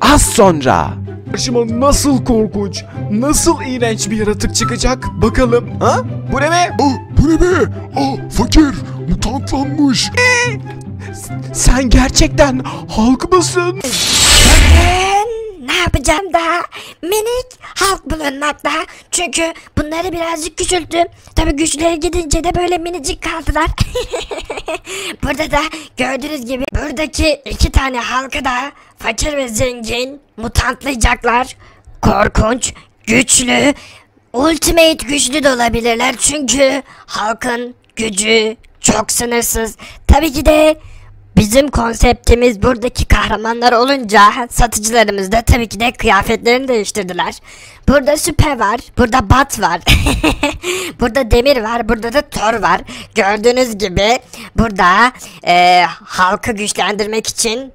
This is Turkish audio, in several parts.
Az sonra. Karşıma nasıl korkunç, nasıl iğrenç bir yaratık çıkacak bakalım. Ha? Bu ne be? Ah bu ne be? Ah fakir mutantlanmış. Sen gerçekten halk mısın? Ben ne yapacağım daha? Minik halk bulunmakta. Çünkü bunları birazcık küçülttüm. Tabi güçleri gidince de böyle minicik kaldılar. Burada da gördüğünüz gibi buradaki iki tane halkı da fakir ve zengin mutantlayacaklar. Korkunç, güçlü, ultimate güçlü de olabilirler. Çünkü halkın gücü çok sınırsız. Tabii ki de Bizim konseptimiz buradaki kahramanlar olunca satıcılarımız da tabii ki de kıyafetlerini değiştirdiler. Burada Süper var, burada Bat var, burada Demir var, burada da Thor var. Gördüğünüz gibi burada e, halkı güçlendirmek için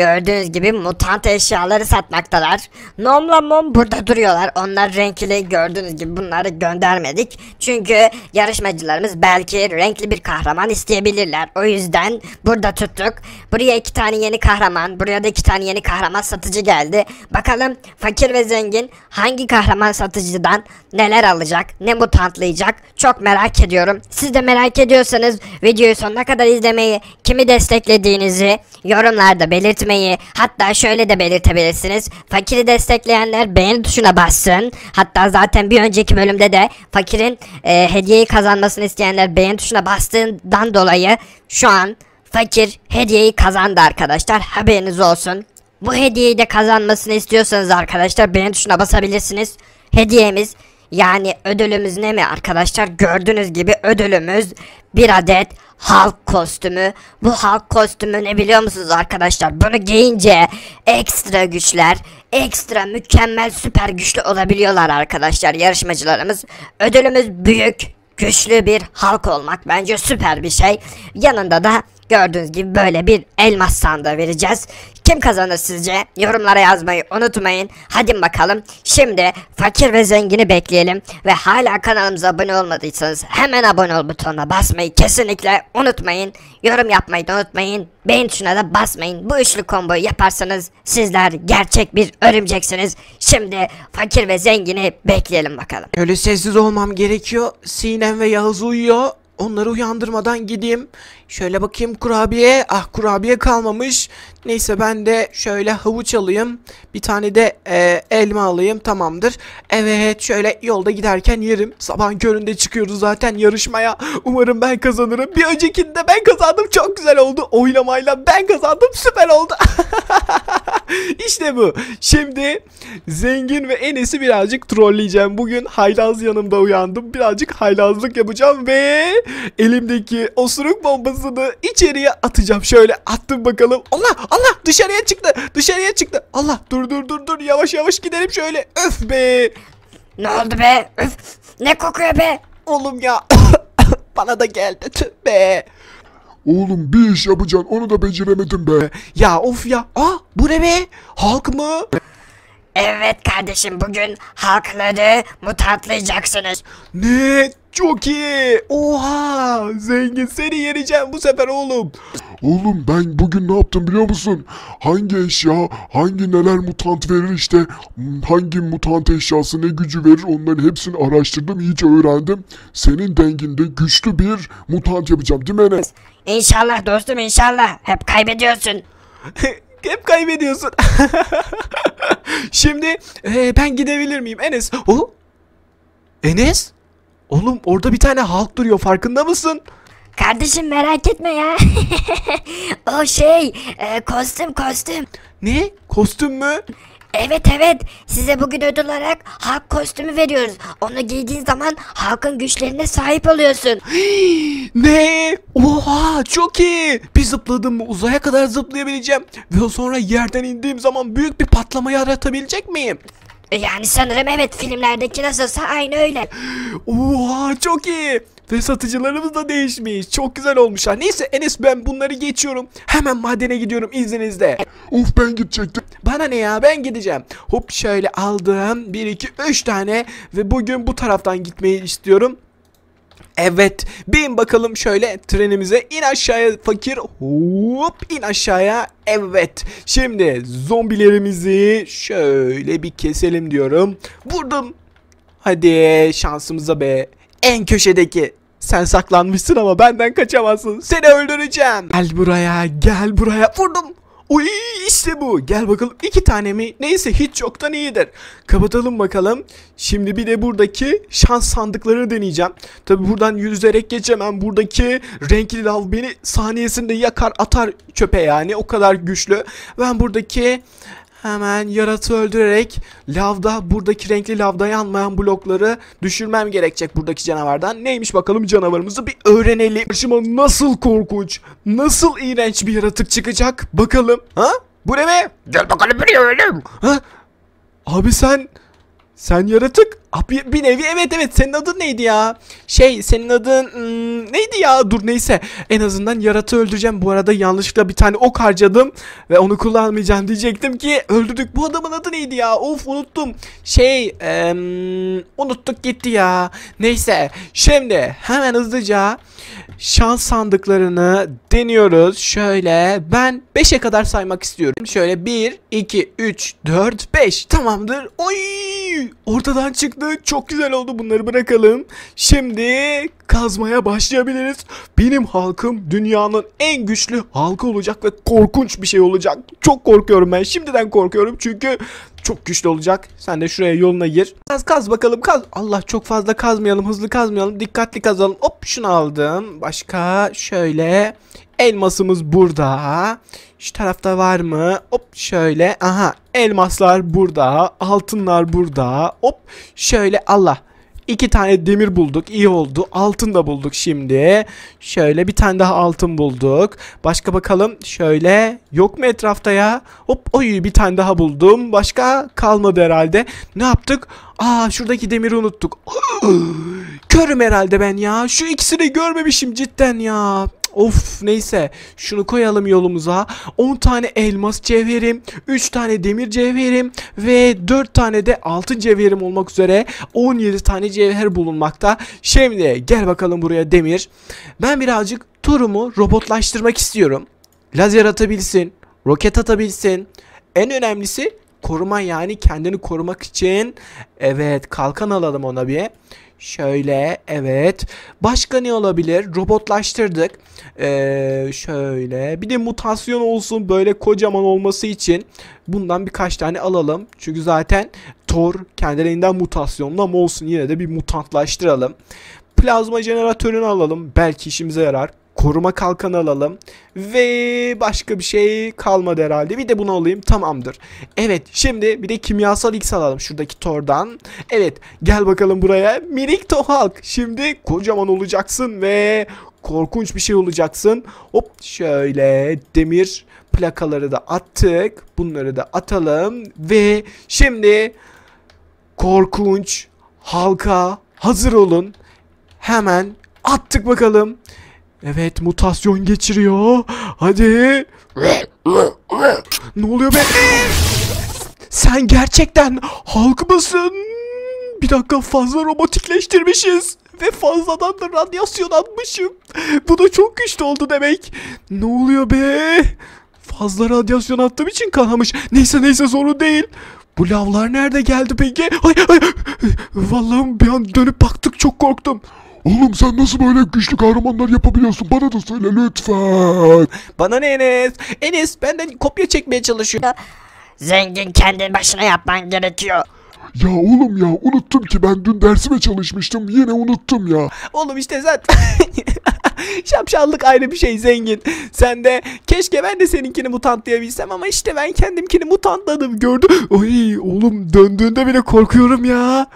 Gördüğünüz gibi mutant eşyaları satmaktalar. Nomla Mom burada duruyorlar. Onlar renkli gördüğünüz gibi bunları göndermedik. Çünkü yarışmacılarımız belki renkli bir kahraman isteyebilirler. O yüzden burada tuttuk. Buraya iki tane yeni kahraman, buraya da iki tane yeni kahraman satıcı geldi. Bakalım fakir ve zengin hangi kahraman satıcıdan neler alacak, ne mutantlayacak çok merak ediyorum. Siz de merak ediyorsanız videoyu sonuna kadar izlemeyi, kimi desteklediğinizi yorumlarda belirtmeyi, hatta şöyle de belirtebilirsiniz. Fakiri destekleyenler beğeni tuşuna bassın. Hatta zaten bir önceki bölümde de fakirin e, hediyeyi kazanmasını isteyenler beğeni tuşuna bastığından dolayı şu an fakir hediyeyi kazandı arkadaşlar. Haberiniz olsun. Bu hediyeyi de kazanmasını istiyorsanız arkadaşlar beğeni tuşuna basabilirsiniz. Hediyemiz yani ödülümüz ne mi arkadaşlar? Gördüğünüz gibi ödülümüz bir adet halk kostümü. Bu halk kostümü ne biliyor musunuz arkadaşlar? Bunu giyince ekstra güçler, ekstra mükemmel süper güçlü olabiliyorlar arkadaşlar yarışmacılarımız. Ödülümüz büyük, güçlü bir halk olmak bence süper bir şey. Yanında da gördüğünüz gibi böyle bir elmas sandığı vereceğiz. Kim kazanır sizce? Yorumlara yazmayı unutmayın. Hadi bakalım. Şimdi fakir ve zengini bekleyelim. Ve hala kanalımıza abone olmadıysanız hemen abone ol butonuna basmayı kesinlikle unutmayın. Yorum yapmayı da unutmayın. Beğen tuşuna da basmayın. Bu üçlü komboyu yaparsanız sizler gerçek bir örümceksiniz. Şimdi fakir ve zengini bekleyelim bakalım. Öyle sessiz olmam gerekiyor. Sinem ve Yağız uyuyor. Onları uyandırmadan gideyim. Şöyle bakayım kurabiye. Ah kurabiye kalmamış. Neyse ben de şöyle havuç alayım. Bir tane de e, elma alayım. Tamamdır. Evet şöyle yolda giderken yerim. Sabah köründe çıkıyoruz zaten yarışmaya. Umarım ben kazanırım. Bir öncekinde ben kazandım. Çok güzel oldu. Oylamayla ben kazandım. Süper oldu. işte bu. Şimdi zengin ve Enes'i birazcık trolleyeceğim. Bugün haylaz yanımda uyandım. Birazcık haylazlık yapacağım ve elimdeki osuruk bombasını içeriye atacağım. Şöyle attım bakalım. Allah Allah dışarıya çıktı. Dışarıya çıktı. Allah dur dur dur dur yavaş yavaş gidelim şöyle. Öf be. Ne oldu be? Üf, ne kokuyor be? Oğlum ya. Bana da geldi tüh be. Oğlum bir iş yapacaksın onu da beceremedim be. Ya of ya. Aa bu ne be? Halk mı? Evet kardeşim bugün halkları mutantlayacaksınız. Ne? Çok iyi. Oha. Zengin seni yeneceğim bu sefer oğlum. Oğlum ben bugün ne yaptım biliyor musun? Hangi eşya, hangi neler mutant verir işte hangi mutant eşyası ne gücü verir onların hepsini araştırdım iyice öğrendim. Senin denginde güçlü bir mutant yapacağım değil mi Enes? İnşallah dostum inşallah. Hep kaybediyorsun. Hep kaybediyorsun. Şimdi e, ben gidebilir miyim Enes? O Enes? Oğlum orada bir tane halk duruyor farkında mısın? Kardeşim merak etme ya. o şey e, kostüm kostüm. Ne? Kostüm mü? Evet evet size bugün ödül olarak halk kostümü veriyoruz. Onu giydiğin zaman halkın güçlerine sahip oluyorsun. Ne? Oha çok iyi. Bir zıpladım mı uzaya kadar zıplayabileceğim. Ve sonra yerden indiğim zaman büyük bir patlama yaratabilecek miyim? E, Yani sanırım evet filmlerdeki nasılsa aynı öyle. Oha çok iyi. Ve satıcılarımız da değişmiş. Çok güzel olmuşlar. Neyse Enes ben bunları geçiyorum. Hemen madene gidiyorum izninizle. Of ben gidecektim. Bana ne ya ben gideceğim. Hop şöyle aldım. 1, 2, 3 tane. Ve bugün bu taraftan gitmeyi istiyorum. Evet bin bakalım şöyle trenimize. İn aşağıya fakir. Hop in aşağıya. Evet şimdi zombilerimizi şöyle bir keselim diyorum. Vurdum. Hadi şansımıza be. En köşedeki. Sen saklanmışsın ama benden kaçamazsın. Seni öldüreceğim. Gel buraya gel buraya. Vurdum Uy işte bu. Gel bakalım iki tane mi? Neyse hiç yoktan iyidir. Kapatalım bakalım. Şimdi bir de buradaki şans sandıklarını deneyeceğim. Tabi buradan yüzerek geçemem. Buradaki renkli lav beni saniyesinde yakar atar çöpe yani. O kadar güçlü. Ben buradaki Hemen yaratığı öldürerek lavda buradaki renkli lavda yanmayan blokları düşürmem gerekecek buradaki canavardan. Neymiş bakalım canavarımızı bir öğrenelim. Karşıma nasıl korkunç, nasıl iğrenç bir yaratık çıkacak bakalım. Ha? Bu ne be? Gel bakalım buraya oğlum. Ha? Abi sen sen yaratık. Abi bir nevi evet evet senin adın neydi ya? Şey senin adın hmm, neydi ya? Dur neyse. En azından yaratığı öldüreceğim. Bu arada yanlışlıkla bir tane ok harcadım ve onu kullanmayacağım diyecektim ki öldürdük. Bu adamın adı neydi ya? Of unuttum. Şey em, unuttuk gitti ya. Neyse. Şimdi hemen hızlıca şans sandıklarını deniyoruz. Şöyle ben 5'e kadar saymak istiyorum. Şöyle 1, 2, 3, 4, 5 tamamdır. Oy! Ortadan çıktı. Çok güzel oldu. Bunları bırakalım. Şimdi kazmaya başlayabiliriz. Benim halkım dünyanın en güçlü halkı olacak ve korkunç bir şey olacak. Çok korkuyorum ben. Şimdiden korkuyorum çünkü çok güçlü olacak. Sen de şuraya yoluna gir. Kaz kaz bakalım kaz. Allah çok fazla kazmayalım. Hızlı kazmayalım. Dikkatli kazalım. Hop şunu aldım. Başka şöyle elmasımız burada. Şu tarafta var mı? Hop şöyle. Aha elmaslar burada. Altınlar burada. Hop şöyle Allah. İki tane demir bulduk. iyi oldu. Altın da bulduk şimdi. Şöyle bir tane daha altın bulduk. Başka bakalım. Şöyle. Yok mu etrafta ya? Hop oy bir tane daha buldum. Başka kalmadı herhalde. Ne yaptık? Aa şuradaki demiri unuttuk. Körüm herhalde ben ya. Şu ikisini görmemişim cidden ya. Of neyse. Şunu koyalım yolumuza. 10 tane elmas cevherim 3 tane demir cevherim ve 4 tane de altın cevherim olmak üzere 17 tane cevher bulunmakta. Şimdi gel bakalım buraya demir. Ben birazcık turumu robotlaştırmak istiyorum. Lazer atabilsin roket atabilsin. En önemlisi koruma yani kendini korumak için. Evet kalkan alalım ona bir Şöyle evet. Başka ne olabilir? Robotlaştırdık. Ee, şöyle. Bir de mutasyon olsun böyle kocaman olması için bundan birkaç tane alalım. Çünkü zaten Thor kendiliğinden mutasyonlu ama olsun yine de bir mutantlaştıralım. Plazma jeneratörünü alalım. Belki işimize yarar koruma kalkanı alalım. Ve başka bir şey kalmadı herhalde. Bir de bunu alayım tamamdır. Evet şimdi bir de kimyasal X alalım şuradaki tordan. Evet gel bakalım buraya. Minik Tohalk. Şimdi kocaman olacaksın ve korkunç bir şey olacaksın. Hop şöyle demir plakaları da attık. Bunları da atalım. Ve şimdi korkunç halka hazır olun. Hemen attık bakalım. Evet mutasyon geçiriyor. Hadi. ne oluyor be? Sen gerçekten halk mısın? Bir dakika fazla robotikleştirmişiz. Ve fazladan da radyasyon atmışım. Bu da çok güçlü oldu demek. Ne oluyor be? Fazla radyasyon attığım için kanamış. Neyse neyse sorun değil. Bu lavlar nerede geldi peki? Ay, ay. Vallahi bir an dönüp baktık çok korktum. Oğlum sen nasıl böyle güçlü kahramanlar yapabiliyorsun? Bana da söyle lütfen. Bana ne Enes? Enes benden kopya çekmeye çalışıyor. Zengin kendi başına yapman gerekiyor. Ya oğlum ya unuttum ki ben dün dersime çalışmıştım. Yine unuttum ya. Oğlum işte zaten şapşallık ayrı bir şey zengin. Sen de keşke ben de seninkini mutantlayabilsem ama işte ben kendimkini mutantladım gördüm. Oy oğlum döndüğünde bile korkuyorum ya.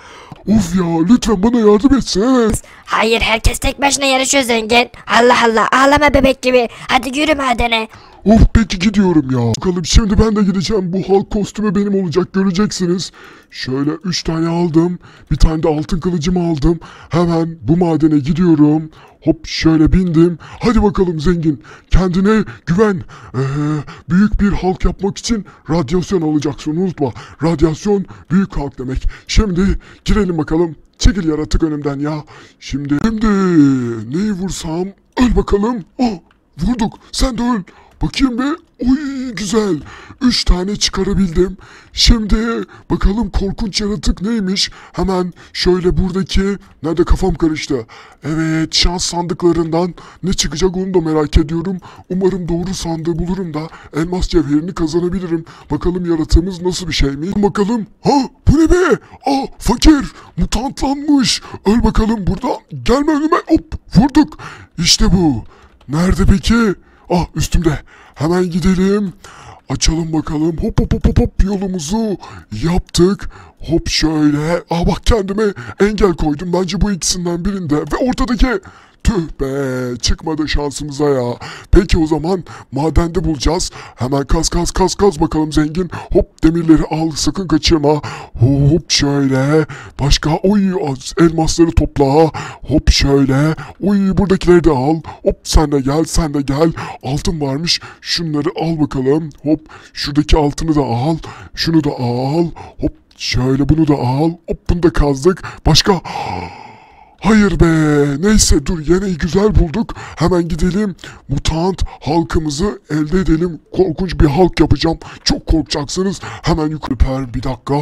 Of ya lütfen bana yardım etsene. Hayır herkes tek başına yarışıyor zengin. Allah Allah ağlama bebek gibi. Hadi yürü madene. Of peki gidiyorum ya. Bakalım şimdi ben de gideceğim. Bu halk kostümü benim olacak göreceksiniz. Şöyle 3 tane aldım. Bir tane de altın kılıcımı aldım. Hemen bu madene gidiyorum. Hop şöyle bindim. Hadi bakalım zengin. Kendine güven. Ee, büyük bir halk yapmak için radyasyon alacaksın unutma. Radyasyon büyük halk demek. Şimdi girelim bakalım. Çekil yaratık önümden ya. Şimdi şimdi neyi vursam öl bakalım. Oh vurduk sen de öl. Bakayım bir. Oy güzel. Üç tane çıkarabildim. Şimdi bakalım korkunç yaratık neymiş. Hemen şöyle buradaki... Nerede kafam karıştı. Evet şans sandıklarından ne çıkacak onu da merak ediyorum. Umarım doğru sandığı bulurum da elmas cevherini kazanabilirim. Bakalım yaratığımız nasıl bir şey mi? Bakalım. Ha bu ne be? Aa fakir. Mutantlanmış. Öl bakalım buradan. Gelme önüme. Hop vurduk. İşte bu. Nerede peki? Ah üstümde. Hemen gidelim. Açalım bakalım. Hop hop hop hop hop yolumuzu yaptık. Hop şöyle. Ah bak kendime engel koydum. Bence bu ikisinden birinde. Ve ortadaki Tüh be çıkmadı şansımıza ya. Peki o zaman madende bulacağız. Hemen kaz kaz kaz kaz bakalım zengin. Hop demirleri al sakın kaçırma. Hop şöyle. Başka oy elmasları topla. Hop şöyle. Oy buradakileri de al. Hop sen de gel sen de gel. Altın varmış. Şunları al bakalım. Hop şuradaki altını da al. Şunu da al. Hop şöyle bunu da al. Hop bunu da kazdık. Başka... Hayır be. Neyse dur yeneyi güzel bulduk. Hemen gidelim. Mutant halkımızı elde edelim. Korkunç bir halk yapacağım. Çok korkacaksınız. Hemen yukarı per bir dakika.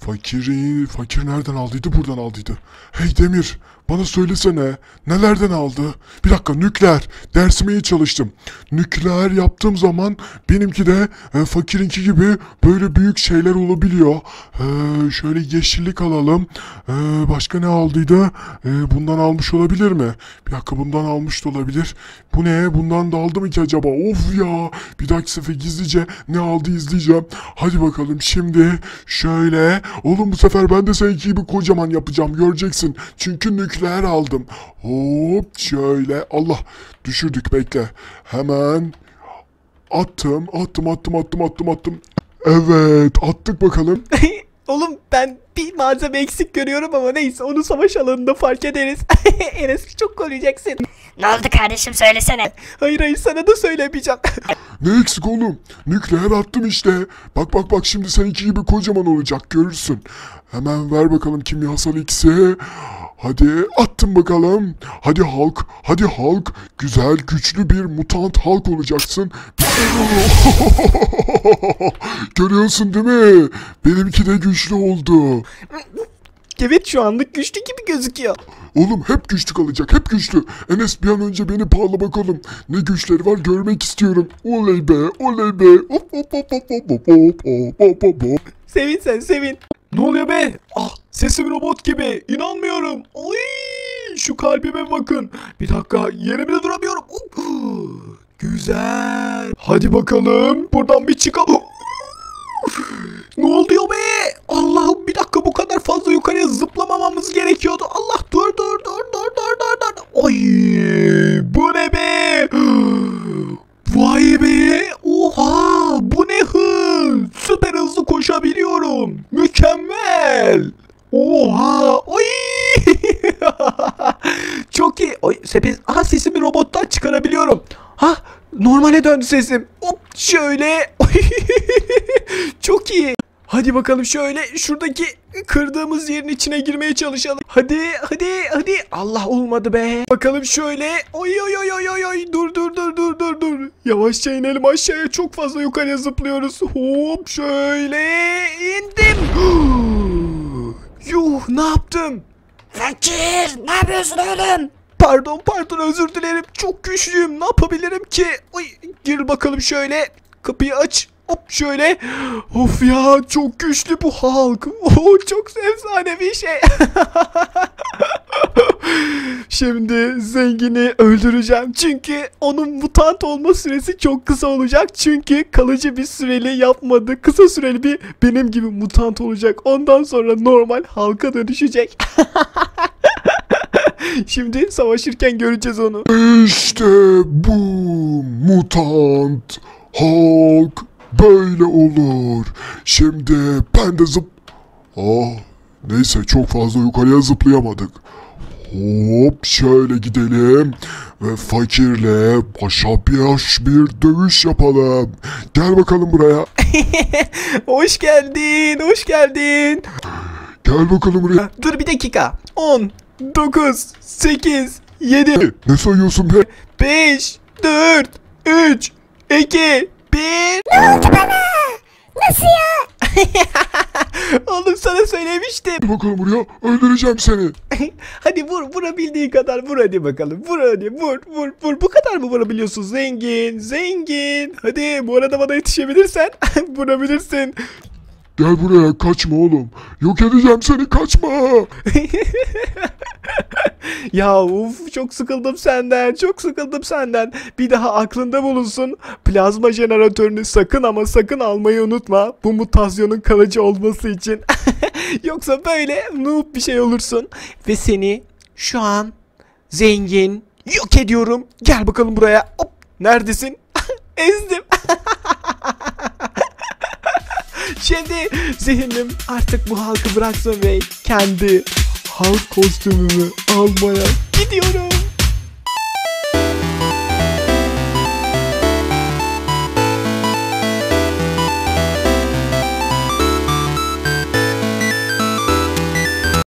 Fakiri, fakir nereden aldıydı? Buradan aldıydı. Hey Demir, bana söylesene. Nelerden aldı? Bir dakika, nükleer. Dersime iyi çalıştım. Nükleer yaptığım zaman benimki de e, fakirinki gibi böyle büyük şeyler olabiliyor. E, şöyle yeşillik alalım. E, başka ne aldıydı? E, bundan almış olabilir mi? Bir dakika, bundan almış da olabilir. Bu ne? Bundan da aldı mı ki acaba? Of ya! Bir dahaki sefer gizlice ne aldı izleyeceğim. Hadi bakalım şimdi şöyle. Oğlum bu sefer ben de seninki gibi kocaman yapacağım. Göreceksin. Çünkü nükleer aldım. Hop şöyle. Allah düşürdük bekle. Hemen attım attım attım attım attım attım. Evet attık bakalım. Oğlum ben bir malzeme eksik görüyorum ama neyse onu savaş alanında fark ederiz. Enes çok koruyacaksın. Ne oldu kardeşim söylesene. Hayır hayır sana da söylemeyeceğim. Ne eksik oğlum? Nükleer attım işte. Bak bak bak şimdi seninki gibi kocaman olacak görürsün. Hemen ver bakalım kimyasal X'i. Hadi attım bakalım. Hadi halk, hadi halk. Güzel, güçlü bir mutant halk olacaksın. Görüyorsun değil mi? Benimki de güçlü oldu. evet şu anlık güçlü gibi gözüküyor. Oğlum hep güçlü kalacak, hep güçlü. Enes bir an önce beni bağla bakalım. Ne güçleri var görmek istiyorum. Oley be, oley be. Hop hop hop hop hop hop hop hop hop hop hop. Sevin sen sevin. Ne oluyor be? Ah sesim robot gibi. İnanmıyorum. Ay, şu kalbime bakın. Bir dakika yerimde duramıyorum. Oh, Güzel. Hadi bakalım. Buradan bir çıkalım. Ne oluyor be? Allah'ım bir dakika bu kadar fazla yukarıya zıplamamamız gerekiyordu. Allah dur dur dur dur dur dur dur. Ay bu ne be? Vay be! Oha! Bu ne hız? Süper hızlı koşabiliyorum. Mükemmel! Oha! Oy! Çok iyi. Oy, sepet. Aha sesimi robottan çıkarabiliyorum. Ha normale döndü sesim. Hop şöyle. Çok iyi. Hadi bakalım şöyle şuradaki kırdığımız yerin içine girmeye çalışalım. Hadi hadi hadi. Allah olmadı be. Bakalım şöyle. Oy oy oy oy oy oy. Dur dur dur dur dur dur. Yavaşça inelim aşağıya. Çok fazla yukarıya zıplıyoruz. Hop şöyle indim. Yuh ne yaptım? Fakir ne yapıyorsun oğlum? Pardon pardon özür dilerim. Çok güçlüyüm. Ne yapabilirim ki? Oy, gir bakalım şöyle. Kapıyı aç. Hop şöyle. Of ya çok güçlü bu halk. Oh, çok efsane bir şey. Şimdi zengini öldüreceğim. Çünkü onun mutant olma süresi çok kısa olacak. Çünkü kalıcı bir süreli yapmadı. Kısa süreli bir benim gibi mutant olacak. Ondan sonra normal halka dönüşecek. Şimdi savaşırken göreceğiz onu. İşte bu mutant Hulk böyle olur. Şimdi ben de zıp... Ah neyse çok fazla yukarıya zıplayamadık. Hop şöyle gidelim ve fakirle başa baş bir dövüş yapalım. Gel bakalım buraya. Hoş geldin, hoş geldin. Gel bakalım buraya. Dur bir dakika. 10, 9, 8, 7, Ne sayıyorsun be? 5, 4, 3, 2, 1. Nasıl ya? Oğlum sana söylemiştim. Gel bakalım buraya. Öldüreceğim seni. hadi vur vurabildiğin kadar vur hadi bakalım. Vur hadi vur vur vur. Bu kadar mı vurabiliyorsun zengin zengin. Hadi bu arada bana yetişebilirsen vurabilirsin. Gel buraya kaçma oğlum. Yok edeceğim seni kaçma. Ya uf çok sıkıldım senden çok sıkıldım senden. Bir daha aklında bulunsun. Plazma jeneratörünü sakın ama sakın almayı unutma. Bu mutasyonun kalıcı olması için. Yoksa böyle noob bir şey olursun. Ve seni şu an zengin yok ediyorum. Gel bakalım buraya. Hop, neredesin? Ezdim. Şimdi zihnim artık bu halkı bıraksın ve kendi halk kostümümü almaya gidiyorum.